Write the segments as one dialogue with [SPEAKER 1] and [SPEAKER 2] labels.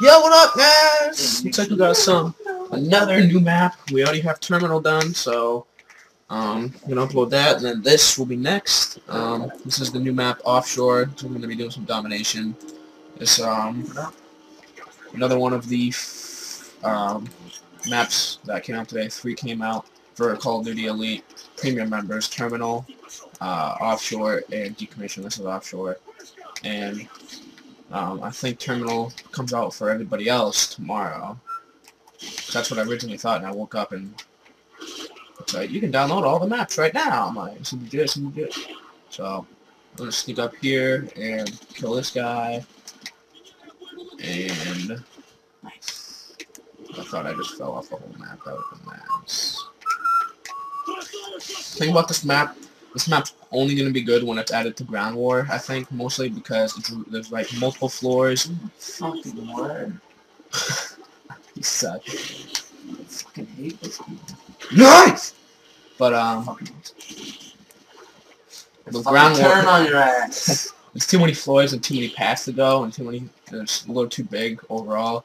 [SPEAKER 1] Yo, what up, guys? Looks like we got some another new map. We already have terminal done, so um, I'm gonna upload that, and then this will be next. Um, this is the new map offshore. So we're gonna be doing some domination. It's um another one of the um, maps that came out today. Three came out for Call of Duty Elite premium members: terminal, uh, offshore, and decommission. This is offshore, and um, I think Terminal comes out for everybody else tomorrow. That's what I originally thought, and I woke up and it's like, you can download all the maps right now. I'm like. So, I'm to sneak up here and kill this guy. And... Nice. I thought I just fell off the whole map. That would have been nice. Thing about this map, this map's only going to be good when it's added to Ground War, I think, mostly because there's like multiple floors.
[SPEAKER 2] Fucking word.
[SPEAKER 1] you suck.
[SPEAKER 2] I fucking hate this game.
[SPEAKER 1] Nice! But, um, the Ground War,
[SPEAKER 2] turn on your ass.
[SPEAKER 1] there's too many floors and too many paths to go, and too many, it's a little too big overall.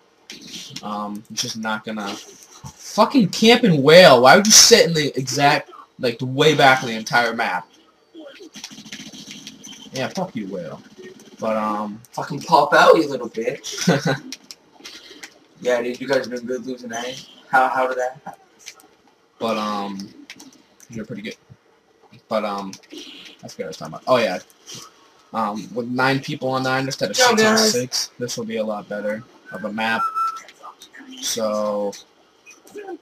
[SPEAKER 1] Um, it's just not gonna... Fucking camp and whale, why would you sit in the exact like the way back of the entire map. Yeah, fuck you, whale. But um,
[SPEAKER 2] fucking pop out, you little bitch. yeah, dude, you guys been good losing A. How how did that happen?
[SPEAKER 1] But um, you're pretty good. But um, I forget what I was talking about. Oh yeah. Um, with nine people on nine instead of
[SPEAKER 2] Yo,
[SPEAKER 1] six on six, this will be a lot better of a map. So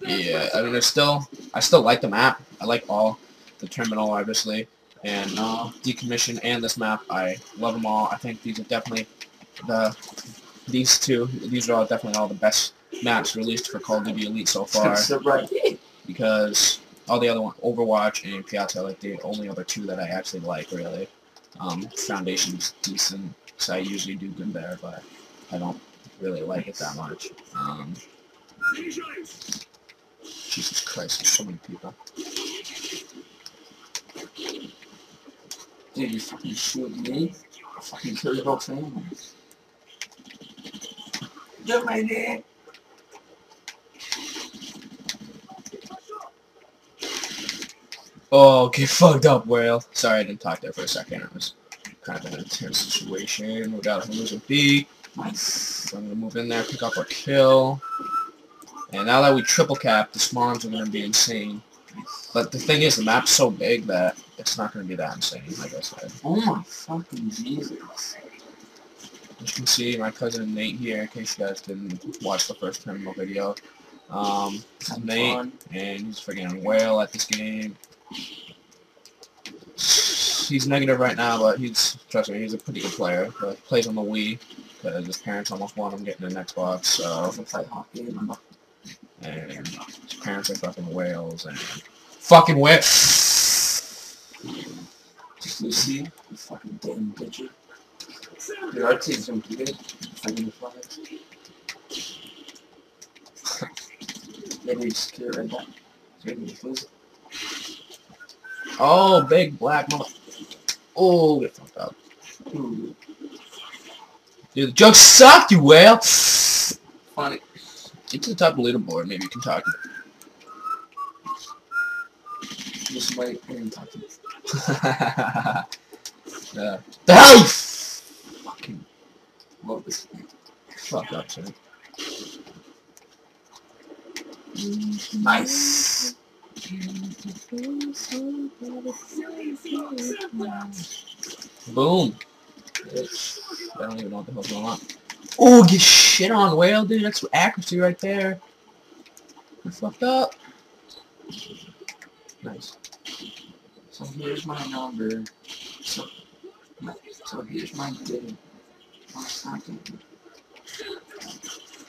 [SPEAKER 1] yeah, I mean, it's still, I still like the map. I like all the terminal, obviously, and uh, decommission and this map. I love them all. I think these are definitely the, these two, these are all definitely all the best maps released for Call of Duty Elite so far. Because all the other one, Overwatch and Piazza, are like the only other two that I actually like, really. Um, Foundation's decent, so I usually do good there, but I don't really like it that much. Um, Jesus Christ, there's so many people.
[SPEAKER 2] Dude, you fucking shoot me. I'll fucking kill your whole family. Get my name.
[SPEAKER 1] Oh, get fucked up, whale. Sorry, I didn't talk there for a second. It was kind of an intense situation. We got a losing B. So I'm gonna move in there, pick up our kill. And now that we triple cap, the spawns are gonna be insane. But the thing is, the map's so big that it's not gonna be that insane, like I said.
[SPEAKER 2] Oh my fucking Jesus.
[SPEAKER 1] As you can see, my cousin Nate here, in case you guys didn't watch the first terminal video. Um, this is Nate,
[SPEAKER 2] fun.
[SPEAKER 1] and he's freaking whale at this game. He's negative right now, but he's, trust me, he's a pretty good player. But he plays on the Wii, because his parents almost want him getting an Xbox, so...
[SPEAKER 2] Doesn't play hockey.
[SPEAKER 1] And his parents are fucking whales and fucking whales.
[SPEAKER 2] Just Lucy. You fucking damn bitch. Dude, our team's gonna be good. Fighting the flags. Maybe we just kill it right now. Maybe we just lose it.
[SPEAKER 1] Oh, big black mother. Oh, get fucked up. Dude, the joke sucked, you whale.
[SPEAKER 2] funny.
[SPEAKER 1] Get to the top of the leaderboard, maybe you can talk.
[SPEAKER 2] Just wait and talk to me.
[SPEAKER 1] The hell fucking
[SPEAKER 2] Love this game.
[SPEAKER 1] fuck up, sir.
[SPEAKER 2] Nice.
[SPEAKER 1] Boom. Bitch. I don't even know what the hell's going on. Oh, get shit on, whale, dude. That's accuracy right there. You fucked up. Nice.
[SPEAKER 2] So here's my number. So, so here's my date. One second.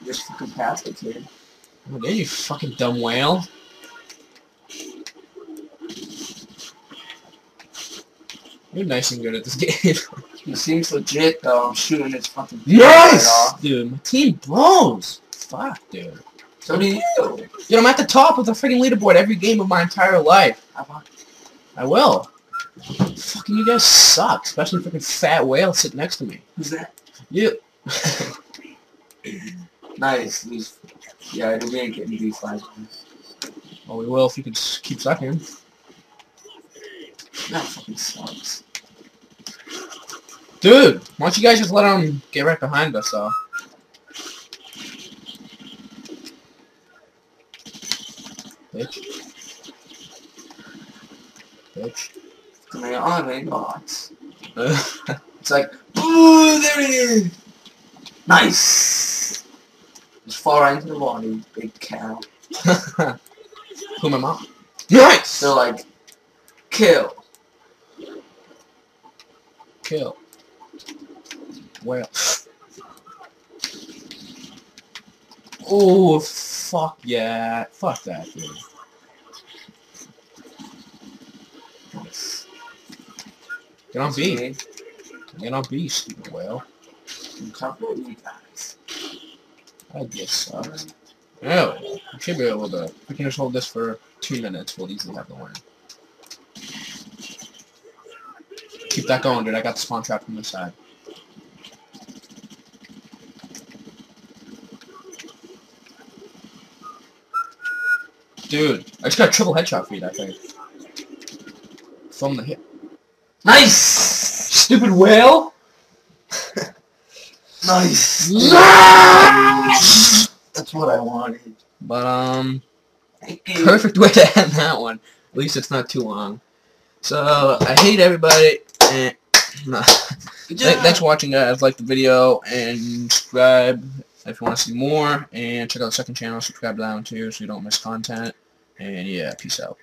[SPEAKER 2] Just fucking pass it, kid.
[SPEAKER 1] Oh, there you fucking dumb whale. You're nice and good at this game.
[SPEAKER 2] He seems legit though. I'm shooting his fucking
[SPEAKER 1] Yes! Dude, my team blows. Fuck, dude.
[SPEAKER 2] So do you.
[SPEAKER 1] Dude, I'm at the top of the freaking leaderboard every game of my entire life. I will. Fucking you guys suck, especially freaking fat whale sitting next to me.
[SPEAKER 2] who's that?
[SPEAKER 1] You.
[SPEAKER 2] Nice. These, yeah, we ain't getting these five.
[SPEAKER 1] Well, we will if you could s- keep sucking.
[SPEAKER 2] That fucking sucks.
[SPEAKER 1] Dude, why don't you guys just let him get right behind us, though? Bitch. Bitch.
[SPEAKER 2] I mean, I bots. It's like, ooh, there it is. Nice. Just fall right into the water, big cow.
[SPEAKER 1] Who my mom? Nice!
[SPEAKER 2] So like, kill.
[SPEAKER 1] Kill. Well. Oh, fuck yeah. Fuck that, dude. Get on B. Get on B, stupid whale.
[SPEAKER 2] With you guys.
[SPEAKER 1] I guess so. Oh, we should be able to. We can just hold this for two minutes. We'll easily have the win. Keep that going, dude. I got the spawn trap from the side. Dude, I just got a triple headshot for you, I think. From the hip.
[SPEAKER 2] Nice!
[SPEAKER 1] Stupid whale!
[SPEAKER 2] Nice! That's what I wanted.
[SPEAKER 1] But, um, perfect way to end that one. At least it's not too long. So, I hate everybody, and... Nah.
[SPEAKER 2] Good
[SPEAKER 1] Th-
[SPEAKER 2] job.
[SPEAKER 1] thanks for watching, guys. Like the video, and subscribe if you want to see more. And check out the second channel, subscribe down too, so you don't miss content. And yeah, peace out.